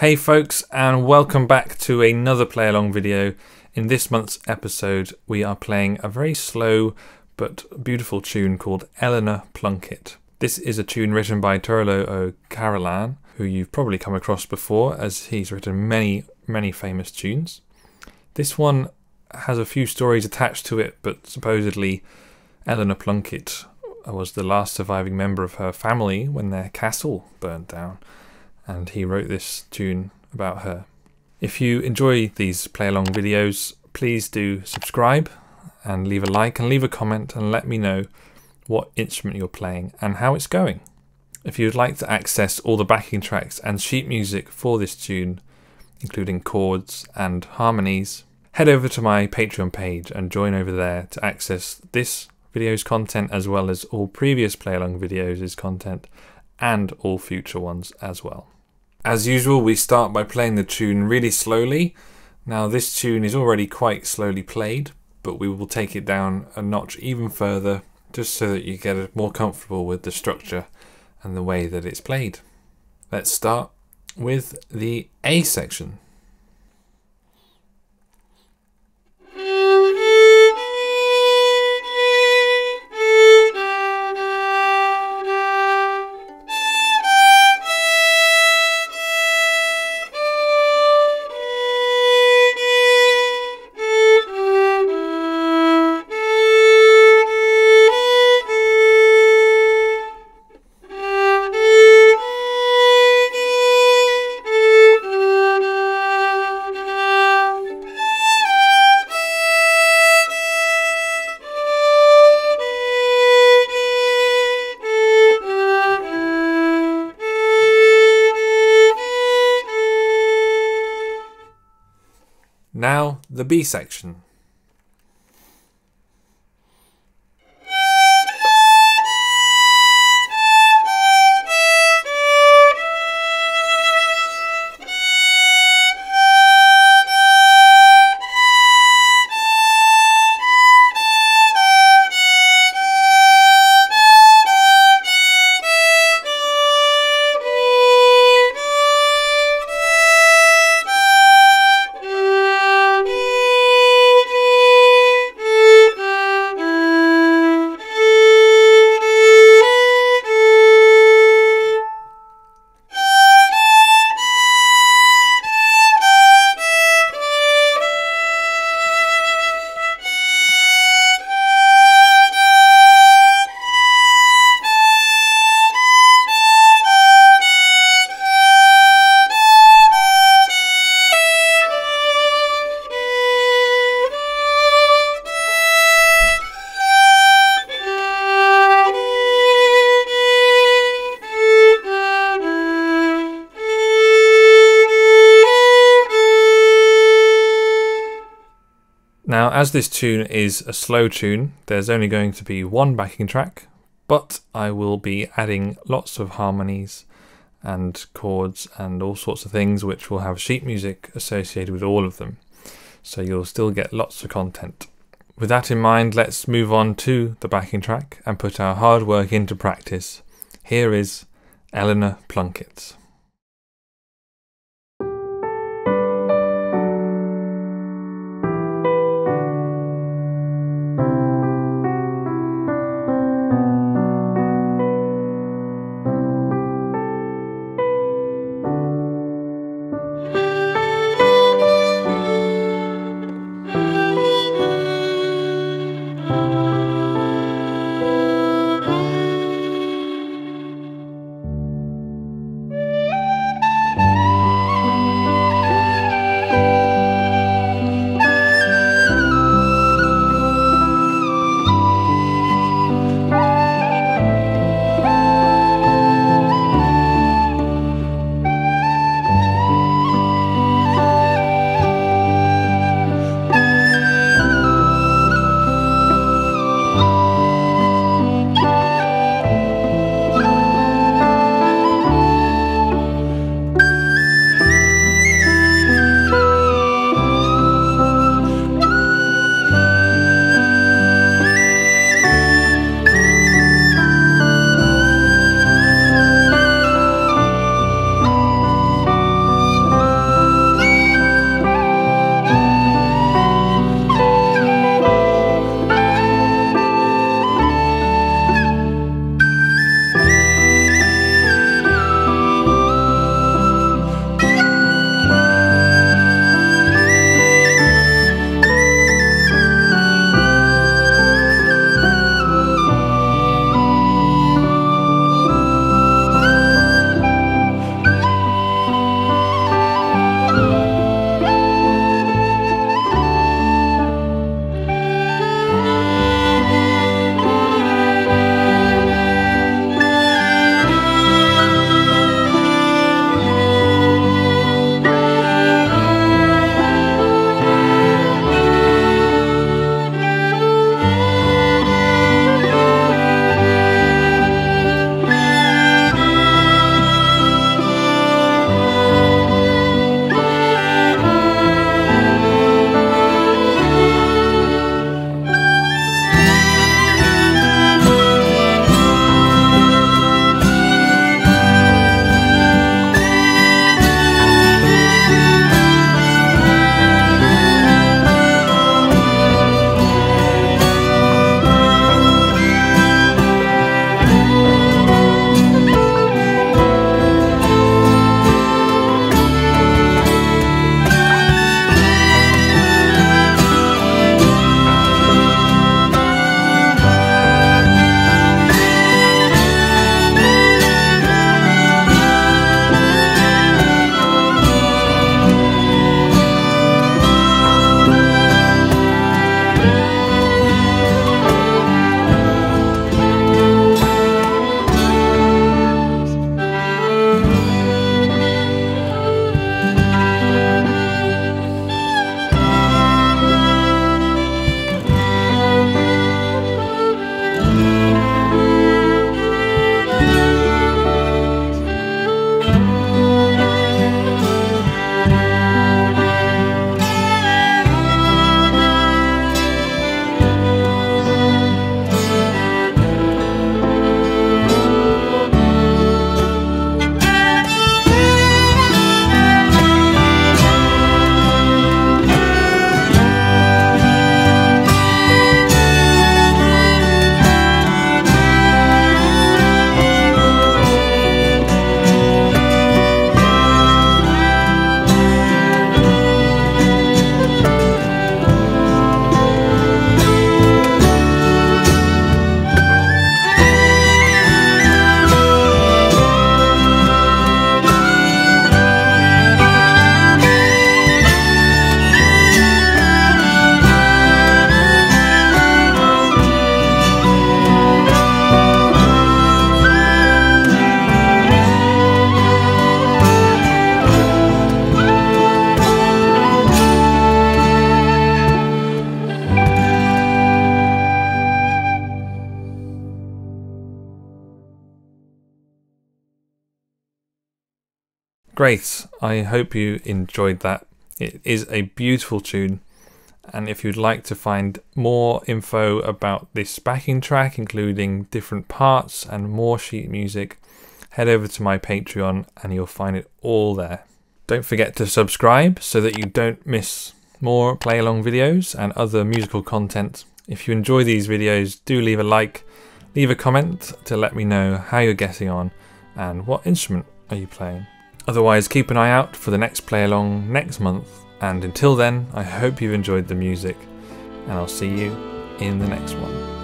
Hey folks, and welcome back to another play along video. In this month's episode, we are playing a very slow but beautiful tune called Eleanor Plunkett. This is a tune written by Turlough O'Carolan, who you've probably come across before as he's written many, many famous tunes. This one has a few stories attached to it, but supposedly Eleanor Plunkett was the last surviving member of her family when their castle burned down and he wrote this tune about her. If you enjoy these play along videos, please do subscribe and leave a like and leave a comment and let me know what instrument you're playing and how it's going. If you'd like to access all the backing tracks and sheet music for this tune, including chords and harmonies, head over to my Patreon page and join over there to access this video's content as well as all previous play along videos' content and all future ones as well. As usual, we start by playing the tune really slowly. Now, this tune is already quite slowly played, but we will take it down a notch even further just so that you get more comfortable with the structure and the way that it's played. Let's start with the A section. The B section. Now, as this tune is a slow tune, there's only going to be one backing track, but I will be adding lots of harmonies and chords and all sorts of things which will have sheet music associated with all of them. So you'll still get lots of content. With that in mind, let's move on to the backing track and put our hard work into practice. Here is Eleanor Plunkett. Great. I hope you enjoyed that. It is a beautiful tune. And if you'd like to find more info about this backing track, including different parts and more sheet music, head over to my Patreon and you'll find it all there. Don't forget to subscribe so that you don't miss more play along videos and other musical content. If you enjoy these videos, do leave a like, leave a comment to let me know how you're getting on and what instrument are you playing. Otherwise, keep an eye out for the next play along next month. And until then, I hope you've enjoyed the music, and I'll see you in the next one.